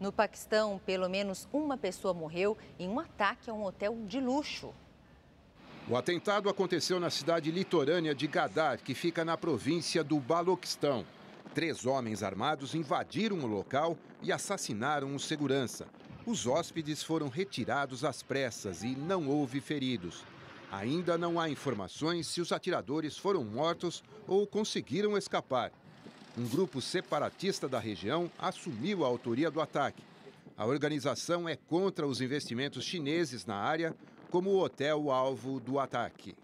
No Paquistão, pelo menos uma pessoa morreu em um ataque a um hotel de luxo. O atentado aconteceu na cidade litorânea de Gadar, que fica na província do Baloquistão. Três homens armados invadiram o local e assassinaram um segurança. Os hóspedes foram retirados às pressas e não houve feridos. Ainda não há informações se os atiradores foram mortos ou conseguiram escapar. Um grupo separatista da região assumiu a autoria do ataque. A organização é contra os investimentos chineses na área, como o hotel alvo do ataque.